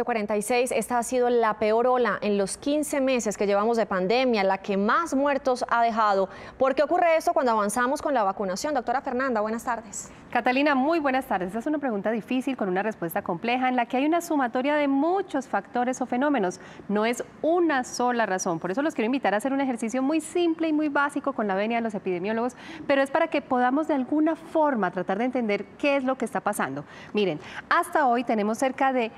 46, esta ha sido la peor ola en los 15 meses que llevamos de pandemia, la que más muertos ha dejado. ¿Por qué ocurre esto cuando avanzamos con la vacunación? Doctora Fernanda, buenas tardes. Catalina, muy buenas tardes. Esta es una pregunta difícil con una respuesta compleja en la que hay una sumatoria de muchos factores o fenómenos. No es una sola razón. Por eso los quiero invitar a hacer un ejercicio muy simple y muy básico con la venia de los epidemiólogos, pero es para que podamos de alguna forma tratar de entender qué es lo que está pasando. Miren, hasta hoy tenemos cerca de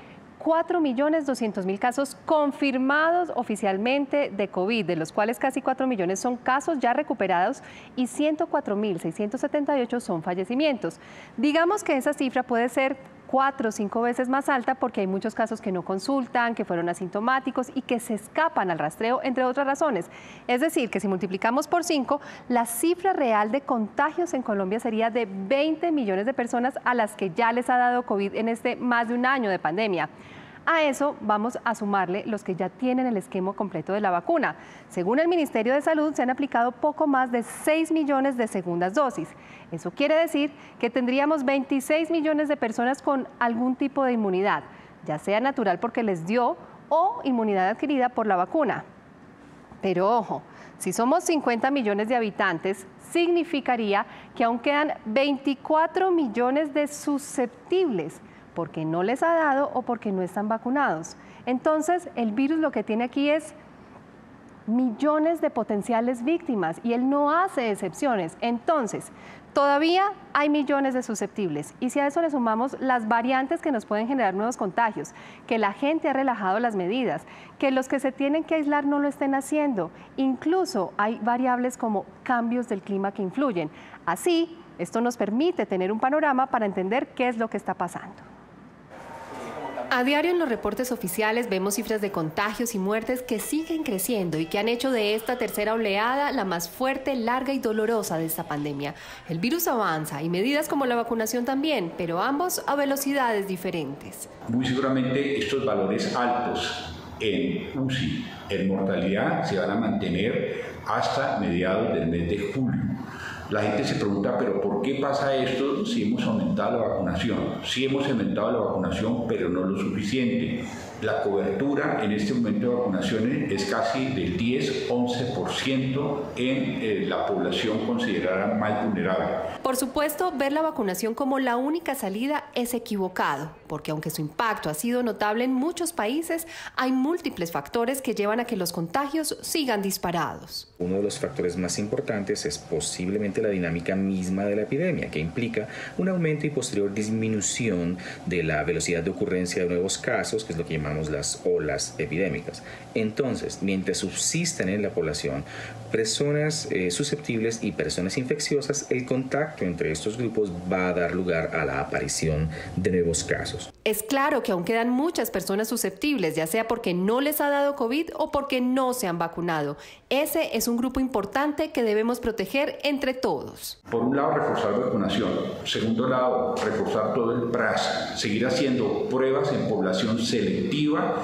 4.200.000 casos confirmados oficialmente de COVID, de los cuales casi 4 millones son casos ya recuperados y 104.678 son fallecimientos. Digamos que esa cifra puede ser cuatro o cinco veces más alta porque hay muchos casos que no consultan, que fueron asintomáticos y que se escapan al rastreo, entre otras razones. Es decir, que si multiplicamos por cinco, la cifra real de contagios en Colombia sería de 20 millones de personas a las que ya les ha dado COVID en este más de un año de pandemia. A eso vamos a sumarle los que ya tienen el esquema completo de la vacuna. Según el Ministerio de Salud, se han aplicado poco más de 6 millones de segundas dosis. Eso quiere decir que tendríamos 26 millones de personas con algún tipo de inmunidad, ya sea natural porque les dio o inmunidad adquirida por la vacuna. Pero ojo, si somos 50 millones de habitantes, significaría que aún quedan 24 millones de susceptibles porque no les ha dado o porque no están vacunados. Entonces, el virus lo que tiene aquí es millones de potenciales víctimas y él no hace excepciones. Entonces, todavía hay millones de susceptibles y si a eso le sumamos las variantes que nos pueden generar nuevos contagios, que la gente ha relajado las medidas, que los que se tienen que aislar no lo estén haciendo, incluso hay variables como cambios del clima que influyen. Así, esto nos permite tener un panorama para entender qué es lo que está pasando. A diario en los reportes oficiales vemos cifras de contagios y muertes que siguen creciendo y que han hecho de esta tercera oleada la más fuerte, larga y dolorosa de esta pandemia. El virus avanza y medidas como la vacunación también, pero ambos a velocidades diferentes. Muy seguramente estos valores altos en UCI, en mortalidad, se van a mantener hasta mediados del mes de julio. La gente se pregunta, pero ¿por qué pasa esto si hemos aumentado la vacunación? Sí hemos aumentado la vacunación, pero no lo suficiente. La cobertura en este momento de vacunaciones es casi del 10-11% en eh, la población considerada más vulnerable. Por supuesto, ver la vacunación como la única salida es equivocado, porque aunque su impacto ha sido notable en muchos países, hay múltiples factores que llevan a que los contagios sigan disparados. Uno de los factores más importantes es posiblemente la dinámica misma de la epidemia, que implica un aumento y posterior disminución de la velocidad de ocurrencia de nuevos casos, que es lo que llamamos las olas epidémicas. Entonces, mientras subsistan en la población personas eh, susceptibles y personas infecciosas, el contacto entre estos grupos va a dar lugar a la aparición de nuevos casos. Es claro que aún quedan muchas personas susceptibles, ya sea porque no les ha dado COVID o porque no se han vacunado. Ese es un grupo importante que debemos proteger entre todos. Por un lado, reforzar la vacunación. Segundo lado, reforzar todo el PRAS. Seguir haciendo pruebas en población selectiva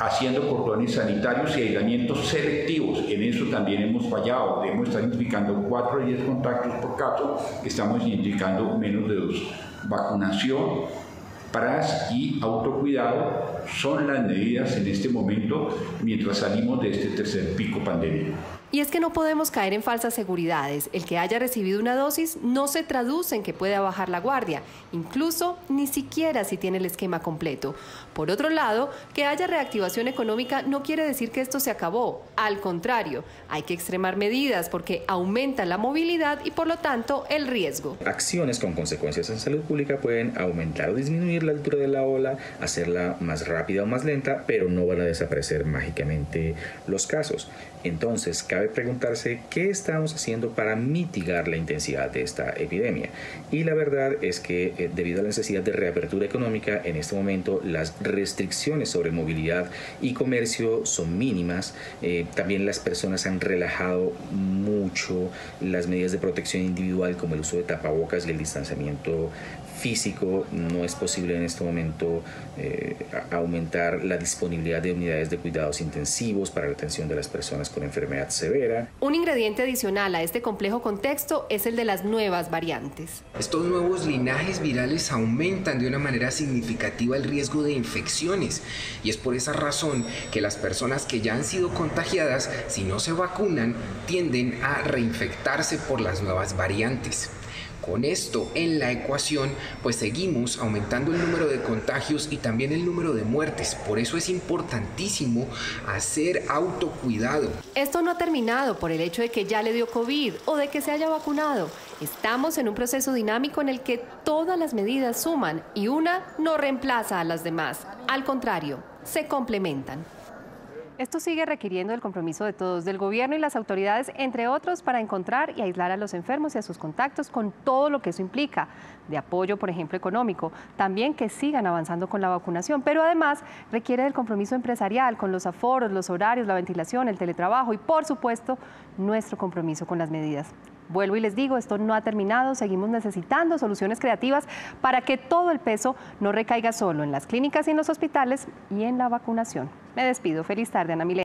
haciendo cordones sanitarios y aislamientos selectivos. En eso también hemos fallado. Debemos estar identificando 4 o 10 contactos por caso, estamos identificando menos de dos. Vacunación, PRAS y autocuidado son las medidas en este momento mientras salimos de este tercer pico pandémico. Y es que no podemos caer en falsas seguridades. El que haya recibido una dosis no se traduce en que pueda bajar la guardia, incluso ni siquiera si tiene el esquema completo. Por otro lado, que haya reactivación económica no quiere decir que esto se acabó. Al contrario, hay que extremar medidas porque aumenta la movilidad y por lo tanto el riesgo. Acciones con consecuencias en salud pública pueden aumentar o disminuir la altura de la ola, hacerla más rápida o más lenta, pero no van a desaparecer mágicamente los casos. Entonces, cabe preguntarse qué estamos haciendo para mitigar la intensidad de esta epidemia. Y la verdad es que eh, debido a la necesidad de reapertura económica, en este momento las restricciones sobre movilidad y comercio son mínimas. Eh, también las personas han relajado mucho las medidas de protección individual como el uso de tapabocas y el distanciamiento físico, no es posible en este momento eh, aumentar la disponibilidad de unidades de cuidados intensivos para la atención de las personas con enfermedad severa. Un ingrediente adicional a este complejo contexto es el de las nuevas variantes. Estos nuevos linajes virales aumentan de una manera significativa el riesgo de infecciones y es por esa razón que las personas que ya han sido contagiadas, si no se vacunan, tienden a reinfectarse por las nuevas variantes. Con esto en la ecuación, pues seguimos aumentando el número de contagios y también el número de muertes. Por eso es importantísimo hacer autocuidado. Esto no ha terminado por el hecho de que ya le dio COVID o de que se haya vacunado. Estamos en un proceso dinámico en el que todas las medidas suman y una no reemplaza a las demás. Al contrario, se complementan. Esto sigue requiriendo el compromiso de todos, del gobierno y las autoridades, entre otros, para encontrar y aislar a los enfermos y a sus contactos con todo lo que eso implica, de apoyo, por ejemplo, económico. También que sigan avanzando con la vacunación, pero además requiere del compromiso empresarial con los aforos, los horarios, la ventilación, el teletrabajo y, por supuesto, nuestro compromiso con las medidas. Vuelvo y les digo, esto no ha terminado, seguimos necesitando soluciones creativas para que todo el peso no recaiga solo en las clínicas y en los hospitales y en la vacunación. Me despido, feliz tarde, Ana Milena.